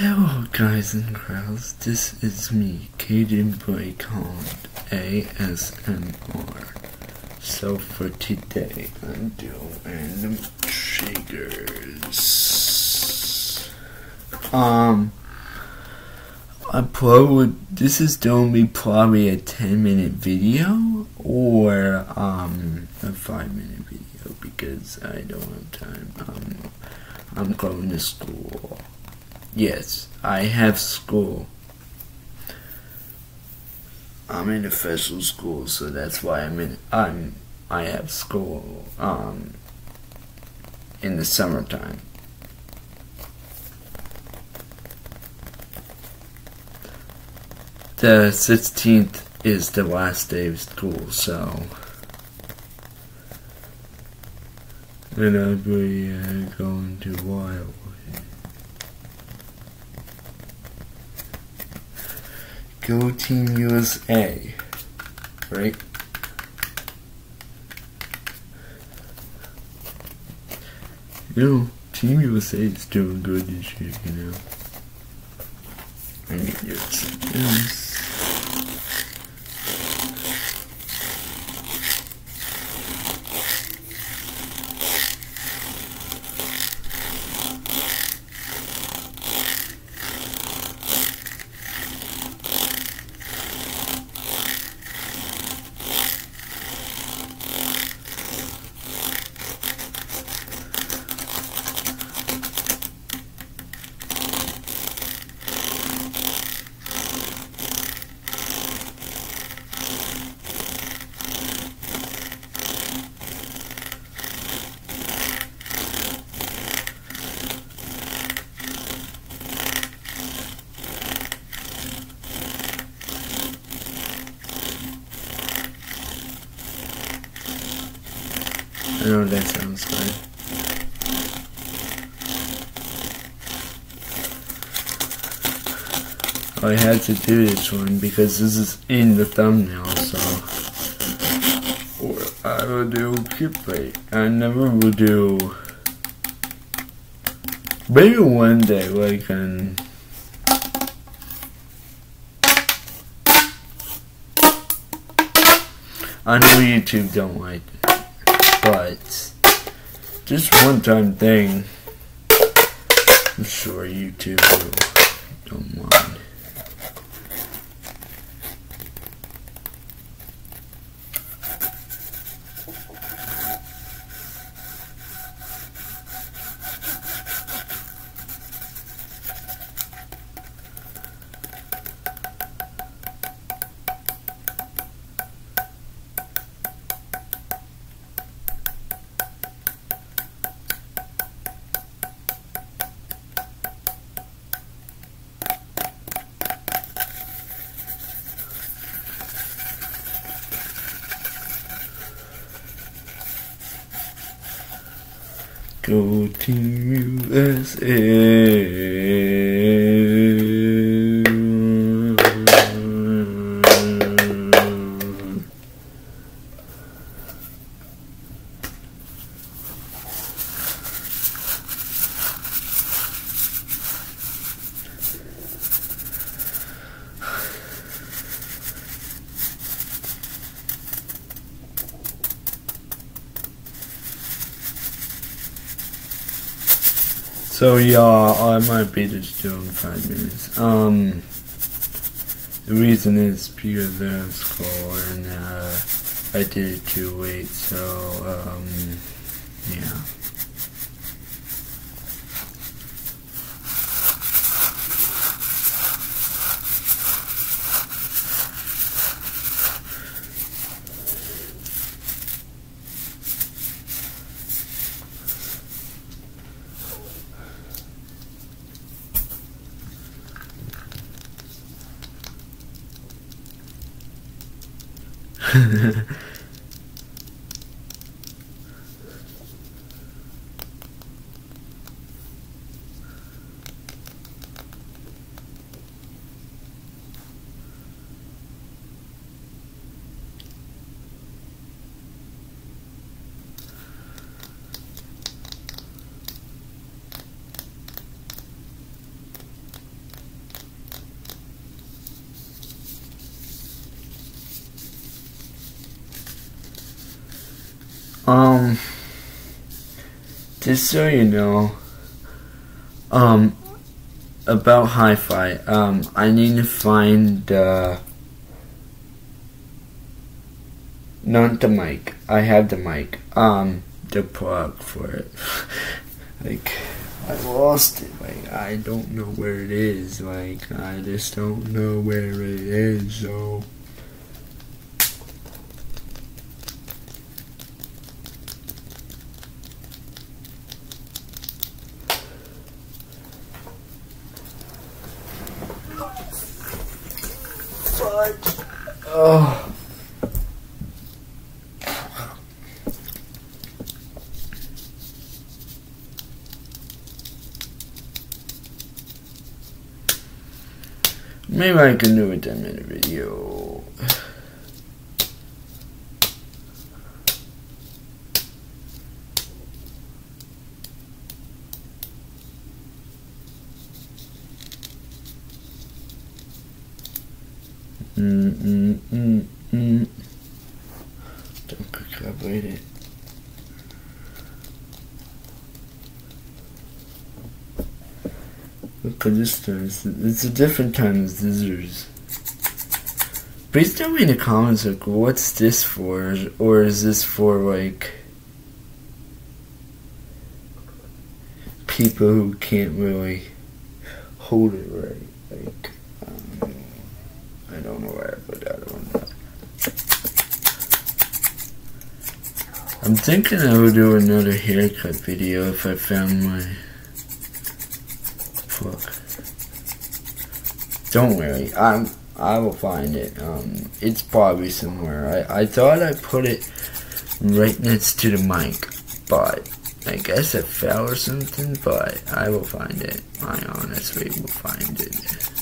Hello guys and girls, this is me, Caiden Boycon, ASMR. So for today, I'm doing triggers. Um, I probably, this is going to be probably a 10 minute video or um, a 5 minute video because I don't have time. Um, I'm going to school. Yes, I have school. I'm in a special school, so that's why I'm in. I'm. I have school. Um. In the summertime. The 16th is the last day of school, so. And I'll be uh, going to Wildwood. Go Team USA, right? You know, Team USA is doing good this year, you know. I need to do I had to do this one because this is in the thumbnail, so. Or I will do Cupid. I never will do. Maybe one day, like, um. I know YouTube don't like it, but just one time thing. I'm sure YouTube will don't mind. Go Team USA. So yeah, I might be just doing five minutes. Um, the reason is because I school and uh, I did it too late. So um, 呵呵呵呵 um, just so you know, um, about hi-fi, um, I need to find, uh, not the mic. I have the mic. Um, the plug for it. like, I lost it. Like, I don't know where it is. Like, I just don't know where it is, so. Oh. Maybe I can do a 10 minute video. Mm mm mm mm. Don't collaborate it. Look at this time. It's, it's a different kind of scissors. Please tell me in the comments like what's this for, or is this for like people who can't really hold it right? Like um, I don't know where I put that one. I'm thinking I would do another haircut video if I found my Fuck. Don't worry, I'm. I will find it. Um, it's probably somewhere. I I thought I put it right next to the mic, but I guess it fell or something. But I will find it. I honestly will find it.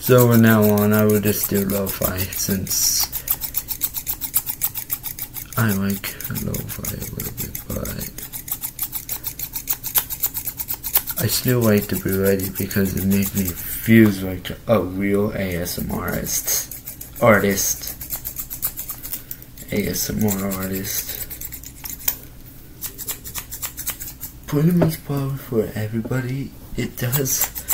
So from now on, I will just do lo-fi since I like lo-fi a little bit, but. I still like to be ready because it makes me feel like a real ASMRist. Artist. ASMR artist. Pretty much probably for everybody, it does.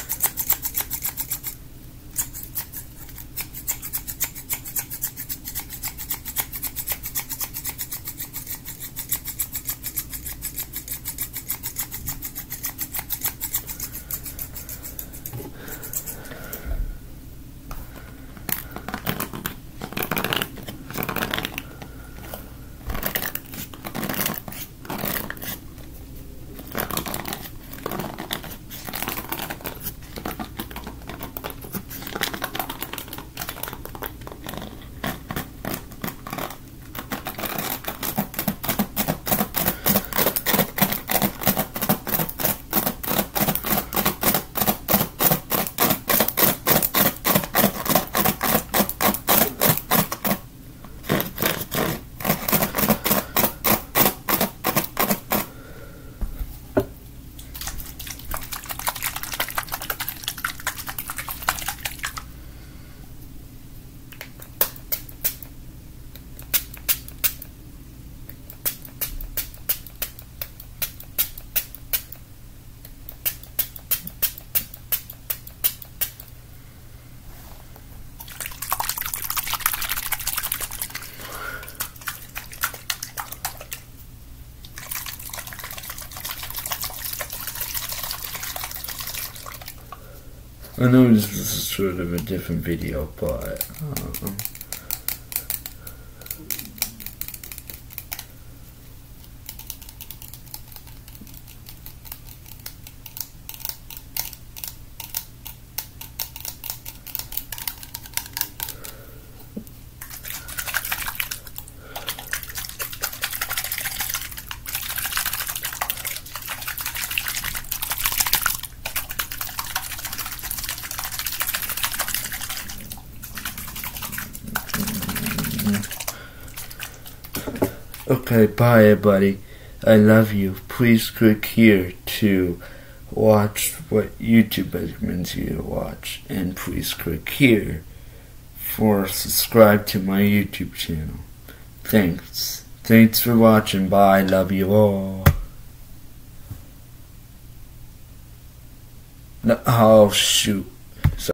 I know this is sort of a different video, but um, Okay, bye buddy. I love you. Please click here to watch what YouTube recommends you to watch. And please click here for subscribe to my YouTube channel. Thanks. Thanks for watching. Bye. Love you all. No, oh shoot.